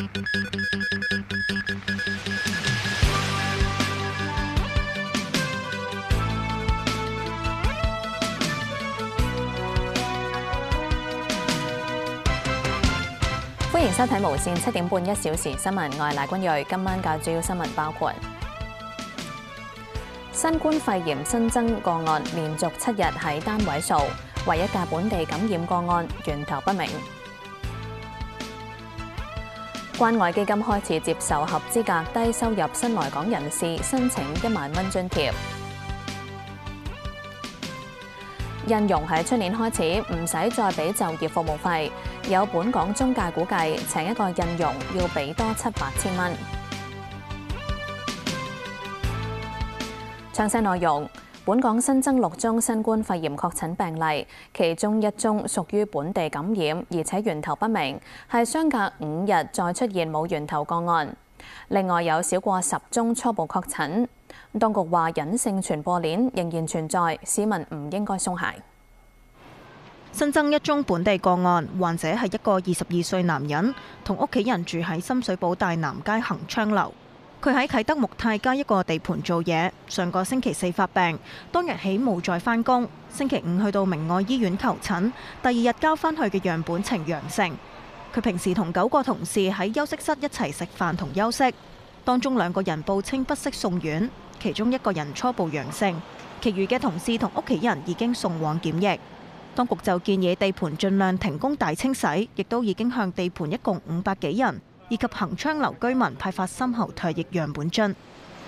歡迎收睇無線七點半一小時新聞，我系赖君瑞。今晚嘅主要新聞包括：新冠肺炎新增個案連續七日喺單位數，唯一嘅本地感染個案源頭不明。關愛基金開始接受合資格低收入新來港人士申請一萬蚊津貼。印傭喺出年開始唔使再俾就業服務費，有本港中介估計請一個印傭要俾多七八千蚊。詳細內容：本港新增六宗新冠肺炎確診病例，其中一宗屬於本地感染，而且源頭不明，係相隔五日再出現冇源頭個案。另外有少過十宗初步確診。當局話隱性傳播鏈仍然存在，市民唔應該鬆懈。新增一宗本地個案，患者係一個二十二歲男人，同屋企人住喺深水埗大南街恒昌樓。佢喺啟德木泰街一個地盤做嘢，上個星期四發病，當日起冇再返工。星期五去到明愛醫院求診，第二日交返去嘅樣本呈陽性。佢平時同九個同事喺休息室一齊食飯同休息，當中兩個人報稱不適送院。其中一個人初步陽性，其餘嘅同事同屋企人已經送往檢疫。當局就建議地盤盡量停工大清洗，亦都已經向地盤一共五百幾人以及恒昌樓居民派發深喉唾液樣本樽。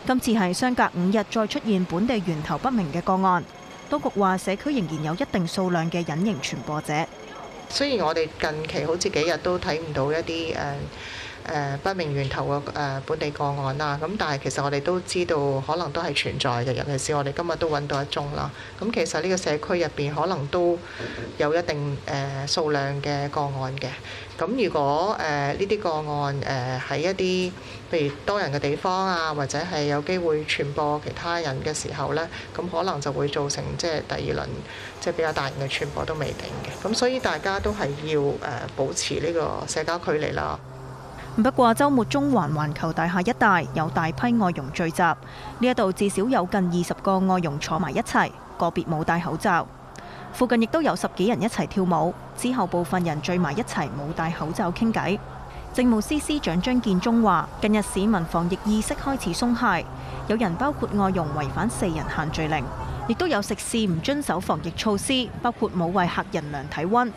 今次係相隔五日再出現本地源頭不明嘅個案，當局話社區仍然有一定數量嘅隱形傳播者。雖然我哋近期好似幾日都睇唔到一啲誒。誒不明源頭嘅誒本地個案啦，咁但係其實我哋都知道可能都係存在嘅，尤其是我哋今日都揾到一宗啦。咁其實呢個社區入邊可能都有一定誒數量嘅個案嘅。咁如果誒呢啲個案誒喺一啲譬如多人嘅地方啊，或者係有機會傳播其他人嘅時候咧，咁可能就會造成即係第二輪即係比較大型嘅傳播都未定嘅。咁所以大家都係要誒保持呢個社交距離啦。不過週末中環環球大廈一帶有大批外佣聚集，呢一度至少有近二十個外佣坐埋一齊，個別冇戴口罩。附近亦都有十幾人一齊跳舞，之後部分人聚埋一齊冇戴口罩傾偈。政務司司長張建宗話：近日市民防疫意識開始鬆懈，有人包括外佣違反四人限聚令，亦都有食肆唔遵守防疫措施，包括冇為客人量體溫，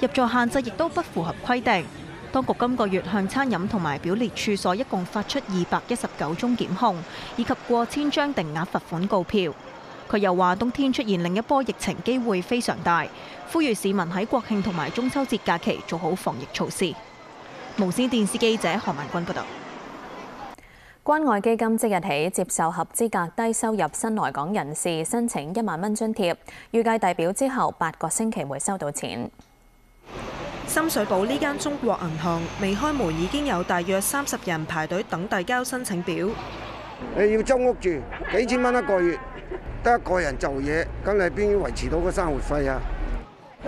入座限制亦都不符合規定。當局今個月向餐飲同埋表列處所一共發出二百一十九宗檢控，以及過千張定額罰款告票。佢又話冬天出現另一波疫情機會非常大，呼籲市民喺國慶同埋中秋節假期做好防疫措施。無線電視記者何文君報道。關愛基金即日起接受合資格低收入新來港人士申請一萬蚊津貼，預計遞表之後八個星期會收到錢。深水埗呢間中國銀行未開門，已經有大約三十人排隊等遞交申請表。你要租屋住，幾千蚊一個月，得一個人做嘢，咁你邊維持到個生活費啊？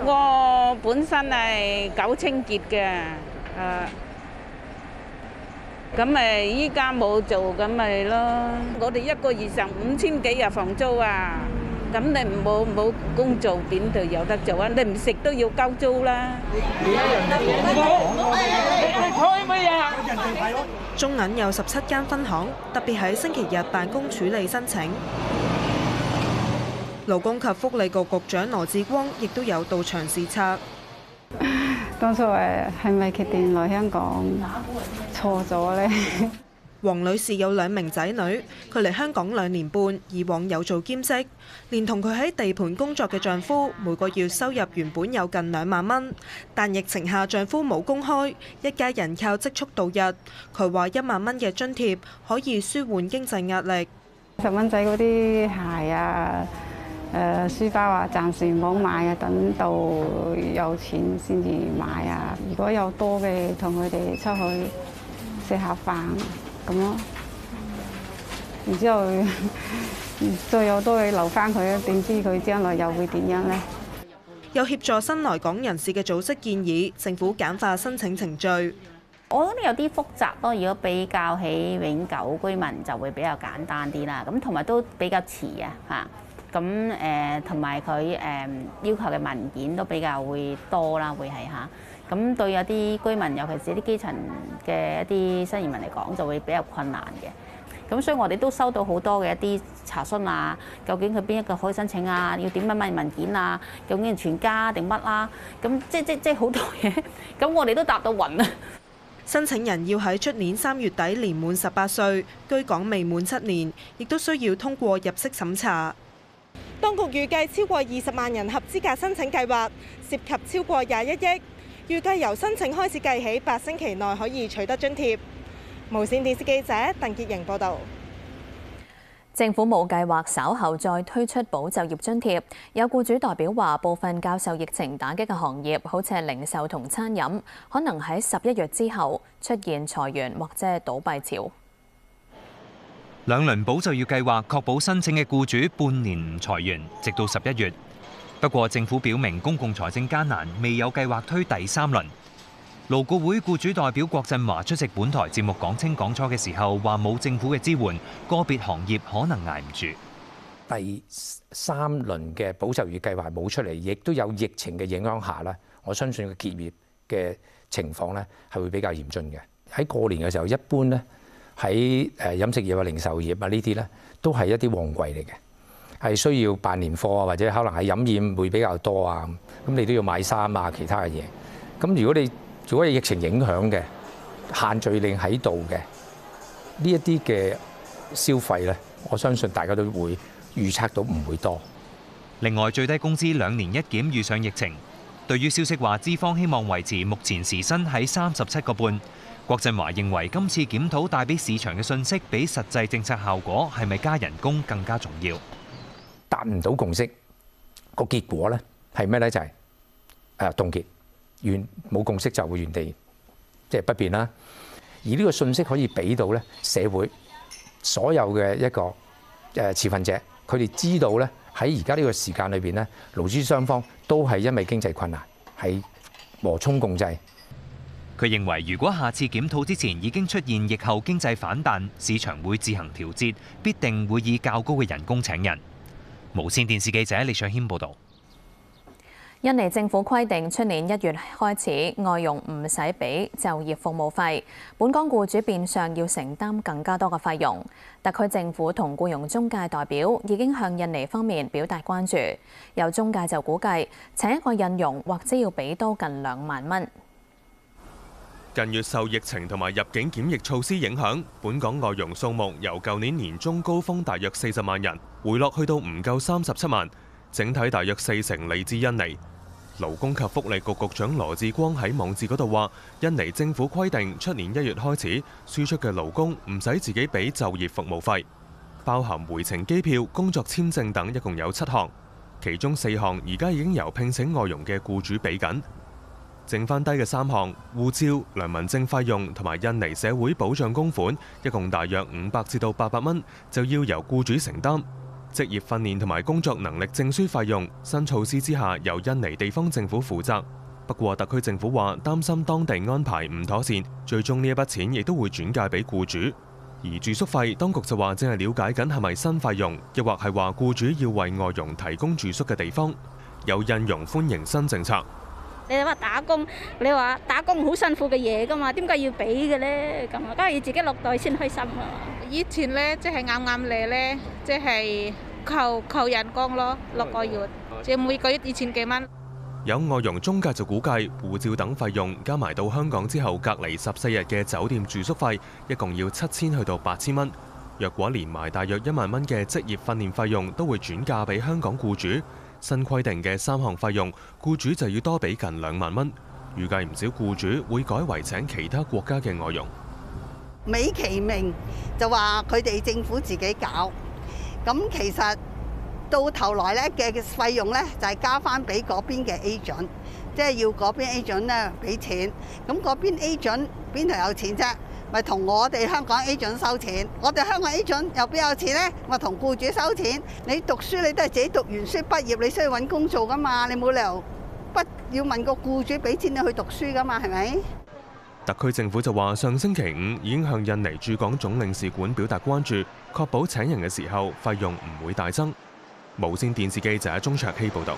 我本身係搞清潔嘅，啊，咁咪依家冇做，咁咪咯。我哋一個月成五千幾日房租啊！咁你冇冇工做，邊度有得做啊？你唔食都要交租啦。中銀有十七間分行，特別喺星期日辦公處理申請。勞工及福利局局長羅志光亦都有到場視察。當初誒係咪決定來香港錯咗呢？黃女士有兩名仔女，佢嚟香港兩年半，以往有做兼職，連同佢喺地盤工作嘅丈夫，每個月收入原本有近兩萬蚊，但疫情下丈夫冇工開，一家人靠積蓄度日。佢話一萬蚊嘅津貼可以舒緩經濟壓力。十蚊仔嗰啲鞋啊、誒書包啊，暫時唔好買啊，等到有錢先至買啊。如果有多嘅，同佢哋出去食下飯。咁咯，然之後 再有多嘢留翻佢，點知佢將來又會點樣呢？有協助新來港人士嘅組織建議政府簡化申請程序。我覺得有啲複雜咯，如果比較起永久居民就會比較簡單啲啦。咁同埋都比較遲啊嚇。咁誒同埋佢誒要求嘅文件都比較會多啦，會係嚇。咁對有啲居民，尤其是啲基層嘅一啲新移民嚟講，就會比較困難嘅。咁所以我哋都收到好多嘅一啲查詢啊，究竟佢邊一個可以申請啊？要點樣問文件啊？究竟係全家定乜啦？咁即即即好多嘢，咁我哋都答到暈啊！申請人要喺出年三月底年滿十八歲，居港未滿七年，亦都需要通過入息審查。當局預計超過二十萬人合資格申請計劃，涉及超過廿一億。預計由申請開始計起，八星期內可以取得津貼。無線電視記者鄧傑瑩報道。政府冇計劃稍後再推出保就業津貼。有僱主代表話，部分較受疫情打擊嘅行業，好似係零售同餐飲，可能喺十一月之後出現裁員或者倒閉潮。兩輪保就業計劃確保申請嘅僱主半年唔裁員，直到十一月。不過政府表明公共財政艱難，未有計劃推第三輪。勞顧會僱主代表郭振華出席本台節目講清講楚嘅時候，話冇政府嘅支援，個別行業可能捱唔住。第三輪嘅保就業計劃冇出嚟，亦都有疫情嘅影響下咧，我相信個結業嘅情況咧係會比較嚴峻嘅。喺過年嘅時候，一般咧喺誒飲食業啊、零售業啊呢啲咧都係一啲旺季嚟嘅。係需要辦年貨啊，或者可能係飲宴會比較多啊，咁你都要買衫啊，其他嘅嘢。咁如果你如果疫情影響嘅限聚令喺度嘅呢一啲嘅消費咧，我相信大家都會預測到唔會多。另外，最低工資兩年一檢遇上疫情，對於消息話資方希望維持目前時薪喺三十七個半，郭振華認為今次檢討帶俾市場嘅信息，比實際政策效果係咪加人工更加重要。達唔到共識，個結果咧係咩咧？就係誒凍結，原冇共識就會原地即係不變啦。而呢個信息可以俾到咧社會所有嘅一個誒持份者，佢哋知道咧喺而家呢個時間裏邊咧，勞資雙方都係因為經濟困難係和衷共濟。佢認為，如果下次檢討之前已經出現疫後經濟反彈，市場會自行調節，必定會以較高嘅人工請人。無線電視記者李尚謙報道：印尼政府規定，出年一月開始，外佣唔使俾就業服務費，本港僱主變相要承擔更加多嘅費用。特區政府同僱傭中介代表已經向印尼方面表達關注，有中介就估計，請一個印佣或者要俾多近兩萬蚊。近月受疫情同埋入境檢疫措施影響，本港外佣數目由舊年年中高峰大約四十萬人，回落去到唔夠三十七萬，整體大約四成嚟自印尼。勞工及福利局局長羅志光喺網誌嗰度話，印尼政府規定出年一月開始，輸出嘅勞工唔使自己俾就業服務費，包含回程機票、工作簽證等，一共有七項，其中四項而家已經由聘請外佣嘅僱主俾緊。剩翻低嘅三項護照、良民證費用同埋印尼社會保障公款，一共大約五百至到八百蚊，就要由僱主承擔。職業訓練同埋工作能力證書費用，新措施之下由印尼地方政府負責。不過特區政府話擔心當地安排唔妥善，最終呢一筆錢亦都會轉介俾僱主。而住宿費，當局就話正係了解緊係咪新費用，亦或係話僱主要為外佣提供住宿嘅地方。有印傭歡迎新政策。你話打工，你話打工好辛苦嘅嘢噶嘛？點解要俾嘅咧？咁啊，梗係要自己落袋先開心啊！以前咧，即係啱啱嚟咧，即係扣扣人工咯，六個月，即係每個月二千幾蚊。有外佣中介就估計，護照等費用加埋到香港之後隔離十四日嘅酒店住宿費，一共要七千去到八千蚊。若果連埋大約一萬蚊嘅職業訓練費用，都會轉嫁俾香港僱主。新規定嘅三項費用，僱主就要多俾近兩萬蚊。預計唔少僱主會改為請其他國家嘅外佣。美其名就話佢哋政府自己搞，咁其實到頭來咧嘅費用咧就係交翻俾嗰邊嘅 agent，即係要嗰邊 agent 咧俾錢。咁嗰邊 agent 邊度有錢啫？咪同我哋香港 agent 收錢，我哋香港 agent 又邊有錢呢？咪同僱主收錢。你讀書你都係自己讀完書畢業，你需要揾工做噶嘛？你冇理由不要問個僱主俾錢你去讀書噶嘛？係咪？特区政府就話，上星期五已經向印尼駐港總領事館表達關注，確保請人嘅時候費用唔會大增。無線電視記者鐘卓希報導。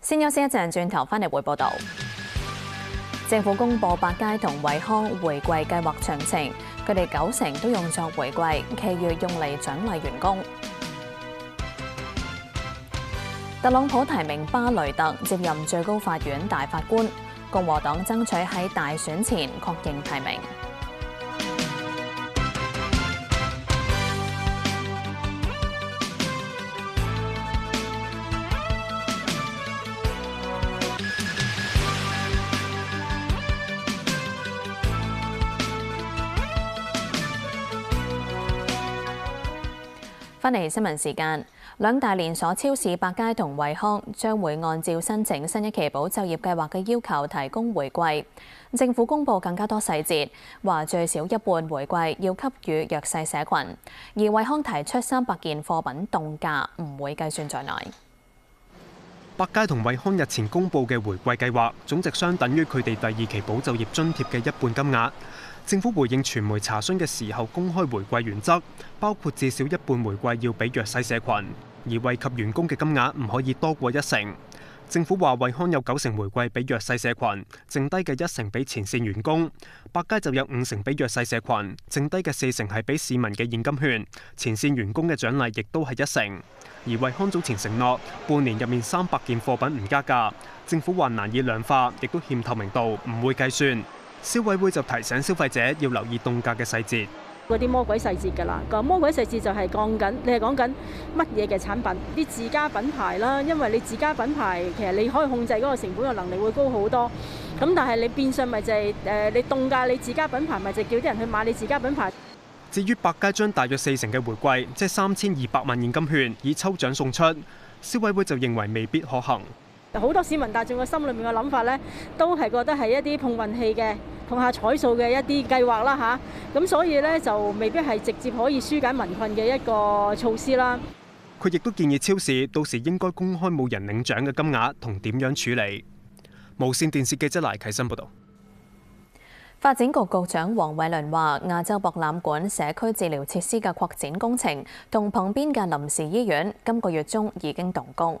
先休息一陣，轉頭翻嚟會報導。政府公布百佳同惠康回饋計劃詳情，佢哋九成都用作回饋，其餘用嚟奖励员工。特朗普提名巴雷特接任最高法院大法官，共和党争取喺大选前确认提名。翻嚟新聞時間，兩大連鎖超市百佳同惠康將會按照申請新一期保就業計劃嘅要求提供回饋。政府公布更加多細節，話最少一半回饋要給予弱勢社群，而惠康提出三百件貨品凍價唔會計算在內。百佳同惠康日前公布嘅回饋計劃總值相等於佢哋第二期保就業津貼嘅一半金額。政府回應傳媒查詢嘅時候，公開回饋原則，包括至少一半回饋要俾弱勢社群，而惠及員工嘅金額唔可以多過一成。政府話惠康有九成回饋俾弱勢社群，剩低嘅一成俾前線員工；百佳就有五成俾弱勢社群，剩低嘅四成係俾市民嘅現金券，前線員工嘅獎勵亦都係一成。而惠康早前承諾半年入面三百件貨品唔加價，政府話難以量化，亦都欠透明度，唔會計算。消委会就提醒消費者要留意凍價嘅細節。嗰啲魔鬼細節㗎啦，個魔鬼細節就係講緊你係講緊乜嘢嘅產品，啲自家品牌啦，因為你自家品牌其實你可以控制嗰個成本嘅能力會高好多。咁但係你變相咪就係、是、誒你凍價你自家品牌咪就叫啲人去買你自家品牌。至於百佳將大約四成嘅回饋，即係三千二百萬現金券，以抽獎送出，消委會就認為未必可行。好多市民大眾嘅心裏面嘅諗法呢，都係覺得係一啲碰運氣嘅、碰下彩數嘅一啲計劃啦吓，咁所以呢，就未必係直接可以紓解民困嘅一個措施啦。佢亦都建議超市到時應該公開冇人領獎嘅金額同點樣處理。無線電視記者賴啟新報導。發展局局長黃偉綸話：亞洲博覽館社區治療設施嘅擴展工程同旁邊嘅臨時醫院，今個月中已經動工。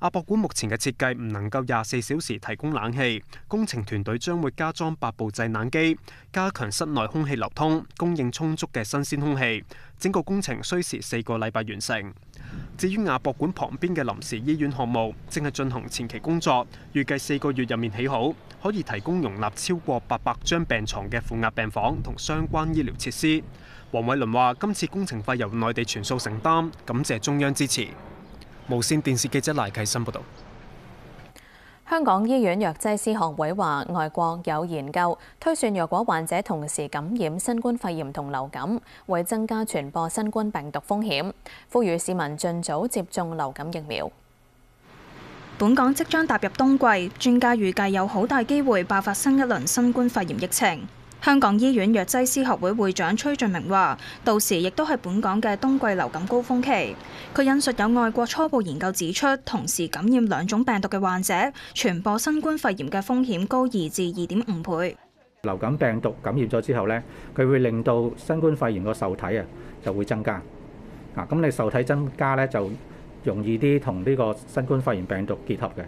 亞博館目前嘅設計唔能夠廿四小時提供冷氣，工程團隊將會加裝八部製冷機，加強室內空氣流通，供應充足嘅新鮮空氣。整個工程需時四個禮拜完成。至於亞博館旁邊嘅臨時醫院項目，正係進行前期工作，預計四個月入面起好，可以提供容納超過八百張病床嘅負壓病房同相關醫療設施。黃偉綸話：今次工程費由內地全數承擔，感謝中央支持。無線電視記者賴啟新報道。香港醫院藥劑師學會話，外國有研究推算，若果患者同時感染新冠肺炎同流感，會增加傳播新冠病毒風險，呼籲市民盡早接種流感疫苗。本港即將踏入冬季，專家預計有好大機會爆發新一輪新冠肺炎疫情。香港醫院藥劑師學會會長崔俊明話，到時亦都係本港嘅冬季流感高峰期。佢引述有外國初步研究指出，同時感染兩種病毒嘅患者，傳播新冠肺炎嘅風險高二至二點五倍。流感病毒感染咗之後呢，佢會令到新冠肺炎個受體啊就會增加。啊，咁你受體增加呢，就容易啲同呢個新冠肺炎病毒結合嘅。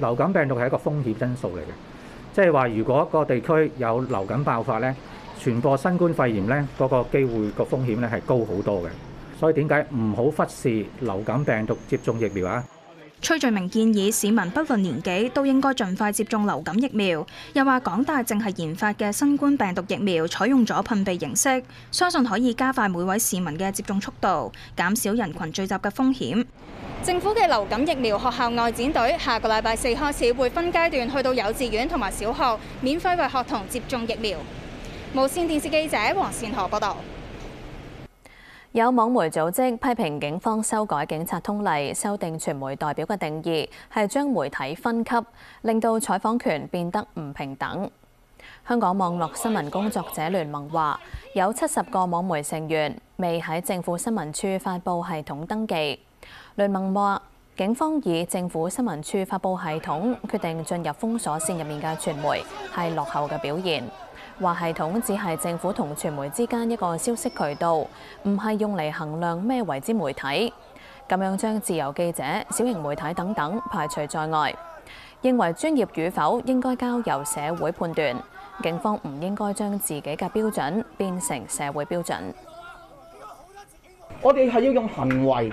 流感病毒係一個風險因素嚟嘅。即係話，如果個地區有流感爆發咧，傳播新冠肺炎咧，嗰個機會個風險咧係高好多嘅。所以點解唔好忽視流感病毒接種疫苗啊？崔俊明建議市民不論年紀都應該盡快接種流感疫苗。又話港大正係研發嘅新冠病毒疫苗採用咗噴鼻形式，相信可以加快每位市民嘅接種速度，減少人群聚集嘅風險。政府嘅流感疫苗學校外展隊下個禮拜四開始會分階段去到幼稚園同埋小學，免費為學童接種疫苗。無線電視記者黃善河報導。有網媒組織批評警方修改警察通例，修訂傳媒代表嘅定義，係將媒體分級，令到採訪權變得唔平等。香港網絡新聞工作者聯盟話，有七十個網媒成員未喺政府新聞處發布系統登記。雷盟話，警方以政府新聞處發布系統決定進入封鎖線入面嘅傳媒，係落後嘅表現。話系統只係政府同傳媒之間一個消息渠道，唔係用嚟衡量咩為之媒體。咁樣將自由記者、小型媒體等等排除在外，認為專業與否應該交由社會判斷。警方唔應該將自己嘅標準變成社會標準。我哋係要用行為，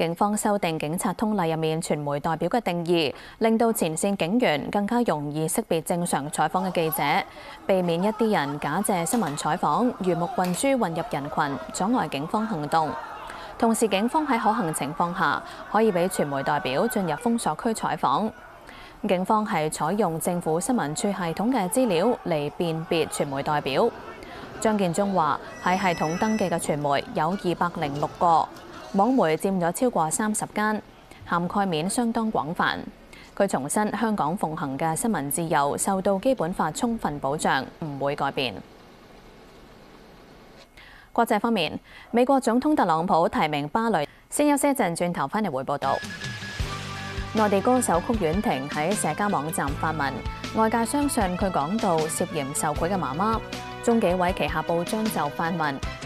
警方修訂警察通例入面傳媒代表嘅定義，令到前線警員更加容易識別正常採訪嘅記者，避免一啲人假借新聞採訪，魚目混珠混入人群，阻礙警方行動。同時，警方喺可行情況下，可以俾傳媒代表進入封鎖區採訪。警方係採用政府新聞處系統嘅資料嚟辨別傳媒代表。張建宗話：喺系統登記嘅傳媒有二百零六個，網媒佔咗超過三十間，涵蓋面相當廣泛。佢重申香港奉行嘅新聞自由受到基本法充分保障，唔會改變。國際方面，美國總統特朗普提名巴雷。先休息一陣，轉頭翻嚟回報道。內地歌手曲婉婷喺社交網站發文，外界相信佢講到涉嫌受賄嘅媽媽。中紀委旗下報章就發文，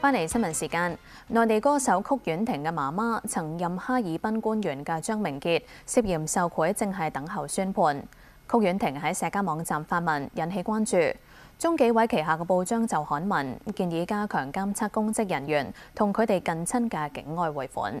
翻嚟新聞時間，內地歌手曲婉婷嘅媽媽曾任哈爾濱官員嘅張明傑涉嫌受賄，正係等候宣判。曲婉婷喺社交網站發文引起關注，中紀委旗下嘅報章就刊文建議加強監測公職人員同佢哋近親嘅境外匯款。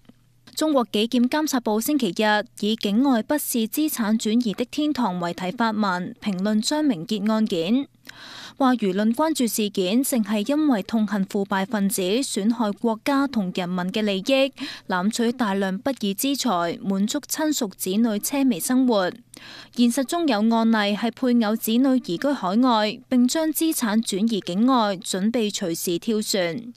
中国纪检监察部星期日以境外不是资产转移的天堂为题发文评论张明杰案件，話輿論關注事件，正係因為痛恨腐敗分子損害國家同人民嘅利益，攬取大量不義之財，滿足親屬子女奢靡生活。現實中有案例係配偶子女移居海外，並將資產轉移境外，準備隨時跳船。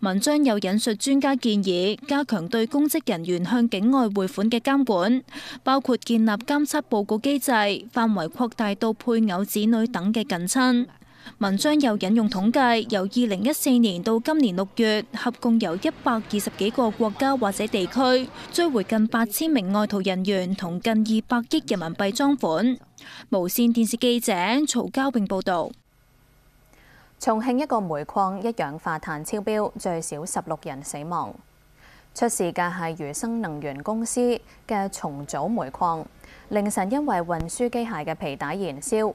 文章又引述專家建議，加強對公職人員向境外匯款嘅監管，包括建立監測報告機制，範圍擴大到配偶子女等嘅近親。文章又引用統計，由二零一四年到今年六月，合共由一百二十幾個國家或者地區追回近八千名外逃人員同近二百億人民幣贓款。無線電視記者曹家穎報導。重慶一個煤礦一氧化碳超標，最少十六人死亡。出事嘅係餘生能源公司嘅重組煤礦，凌晨因為運輸機械嘅皮帶燃燒，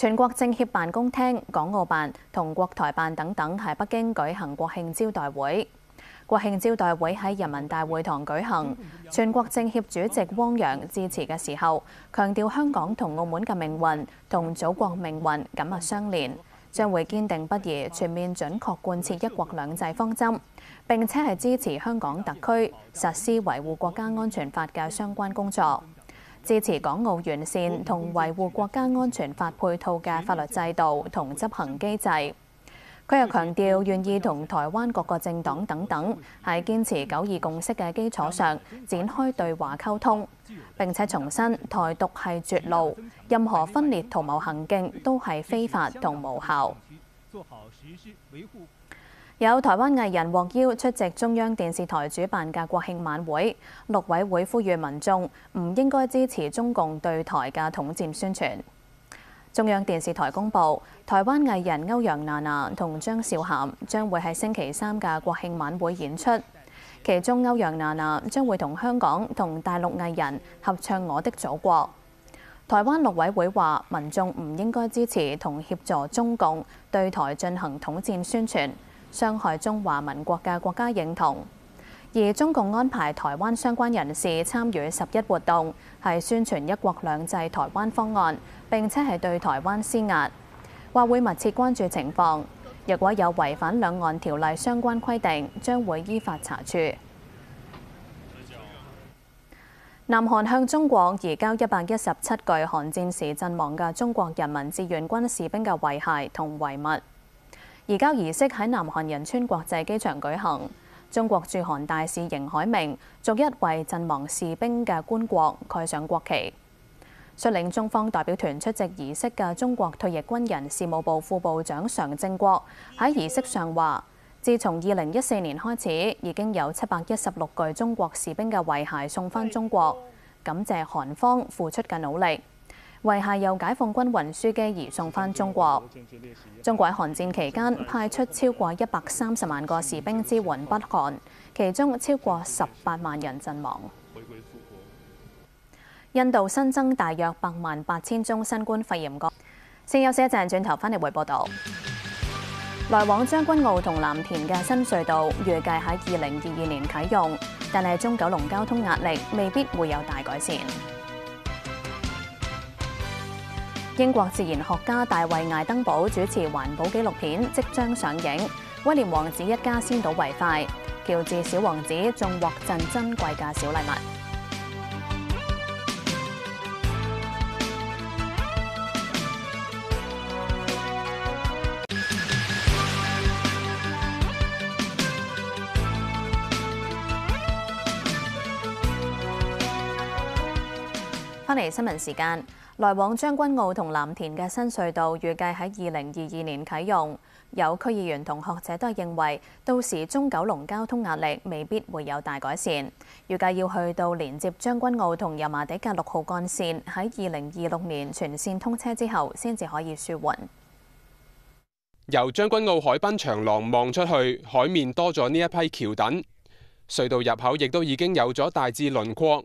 全國政協辦公廳、港澳辦同國台辦等等喺北京舉行國慶招待會。國慶招待會喺人民大會堂舉行，全國政協主席汪洋致辭嘅時候，強調香港同澳門嘅命運同祖國命運緊密相連，將會堅定不移、全面準確貫徹一國兩制方針，並且係支持香港特區實施維護國家安全法嘅相關工作，支持港澳完善同維護國家安全法配套嘅法律制度同執行機制。佢又強調願意同台灣各個政黨等等喺堅持九二共識嘅基礎上展開對話溝通，並且重申台獨係絕路，任何分裂圖謀行徑都係非法同無效。有台灣藝人獲邀出席中央電視台主辦嘅國慶晚會，六委會呼籲民眾唔應該支持中共對台嘅統戰宣傳。中央電視台公布，台灣藝人歐陽娜娜同張韶涵將會喺星期三嘅國慶晚會演出。其中歐陽娜娜將會同香港同大陸藝人合唱《我的祖國》。台灣六委會話，民眾唔應該支持同協助中共對台進行統戰宣傳，傷害中華民國嘅國家認同。而中共安排台灣相關人士參與十一活動，係宣傳一國兩制台灣方案，並且係對台灣施壓，話會密切關注情況。若果有違反兩岸條例相關規定，將會依法查處。南韓向中國移交一百一十七具韓戰時陣亡嘅中國人民志願軍士兵嘅遺骸同遺物。移交儀式喺南韓仁川國際機場舉行。中國駐韓大使邢海明逐一為陣亡士兵嘅棺椁蓋上國旗。率領中方代表團出席儀式嘅中國退役軍人事務部副部長常正國喺儀式上話：自從二零一四年開始，已經有七百一十六具中國士兵嘅遺骸送返中國，感謝韓方付出嘅努力。遺骸由解放軍運輸機移送返中國。中國喺韓戰期間派出超過一百三十萬個士兵支援北韓，其中超過十八萬人陣亡。印度新增大約八萬八千宗新冠肺炎個。先休息一陣，轉頭返嚟回報道。來往將軍澳同藍田嘅新隧道預計喺二零二二年啟用，但係中九龍交通壓力未必會有大改善。英國自然學家大衛艾登堡主持環保紀錄片即將上映，威廉王子一家先睹為快，喬治小王子仲獲贈珍貴嘅小禮物。翻嚟新聞時間。來往將軍澳同藍田嘅新隧道預計喺二零二二年啟用，有區議員同學者都係認為，到時中九龍交通壓力未必會有大改善。預計要去到連接將軍澳同油麻地嘅六號幹線喺二零二六年全線通車之後，先至可以舒緩。由將軍澳海濱長廊望出去，海面多咗呢一批橋墩，隧道入口亦都已經有咗大致輪廓。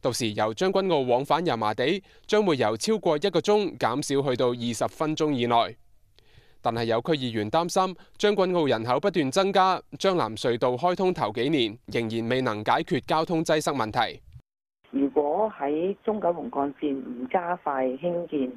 到時由將軍澳往返油麻地，將會由超過一個鐘減少去到二十分鐘以內。但係有區議員擔心，將軍澳人口不斷增加，將南隧道開通頭幾年仍然未能解決交通擠塞問題。如果喺中九龍幹線唔加快興建，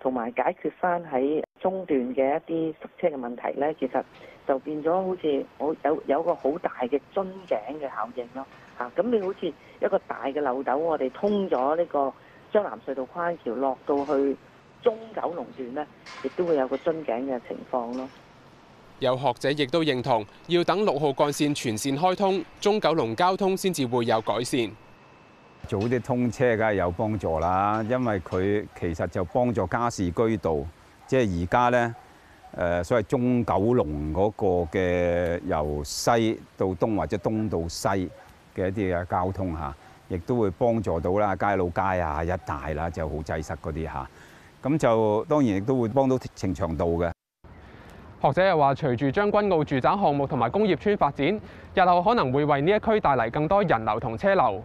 同埋解決翻喺中段嘅一啲塞車嘅問題咧，其實就變咗好似我有有個好大嘅樽頸嘅效應咯嚇。咁你好似一個大嘅漏斗，我哋通咗呢個將南隧道框橋落到去中九龍段呢，亦都會有個樽頸嘅情況咯。有學者亦都認同，要等六號幹線全線開通，中九龍交通先至會有改善。早啲通車梗係有幫助啦，因為佢其實就幫助加士居道，即係而家呢，誒所謂中九龍嗰個嘅由西到東或者東到西嘅一啲嘅交通嚇，亦都會幫助到啦，街路街啊一帶啦就好擠塞嗰啲嚇，咁就當然亦都會幫到呈祥道嘅。學者又話，隨住將軍澳住宅項目同埋工業村發展，日後可能會為呢一區帶嚟更多人流同車流。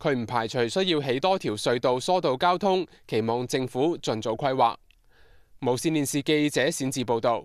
佢唔排除需要起多條隧道疏導交通，期望政府盡早規劃。無線電視記者冼志報導。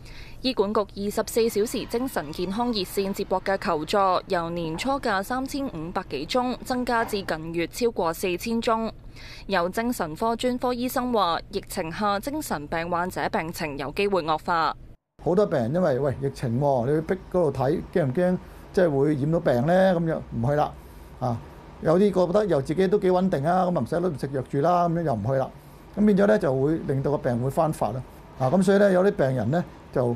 醫管局二十四小時精神健康熱線接獲嘅求助，由年初嘅三千五百幾宗增加至近月超過四千宗。有精神科專科醫生話，疫情下精神病患者病情有機會惡化。好多病人因為喂疫情喎，你去逼嗰度睇，驚唔驚？即係會染到病咧？咁樣唔去啦。啊，有啲覺得又自己都幾穩定啊，咁啊唔使攞食藥住啦，咁樣又唔去啦。咁變咗咧就會令到個病會翻發啦。啊，咁所以咧有啲病人咧就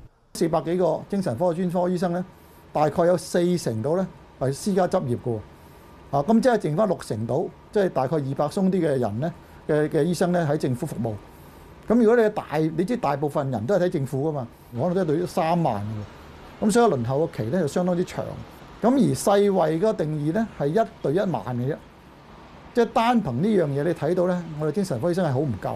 四百幾個精神科專科醫生呢，大概有四成到呢係私家執業嘅，啊咁即係剩翻六成到，即係大概二百鬆啲嘅人呢嘅嘅醫生呢喺政府服務。咁如果你大，你知大部分人都係睇政府噶嘛，可能都係對三萬嘅，咁所以輪候個期咧就相當之長。咁而世衛個定義咧係一對一萬嘅啫，即係單憑呢樣嘢你睇到咧，我哋精神科醫生係好唔夠。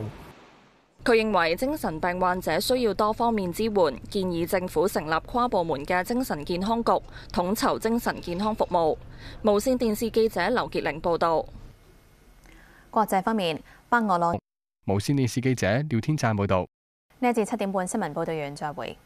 佢認為精神病患者需要多方面支援，建議政府成立跨部門嘅精神健康局，統籌精神健康服務。無線電視記者劉傑玲報導。國際方面，北俄羅無線電視記者廖天贊報導。呢一節七點半新聞報道完，再會。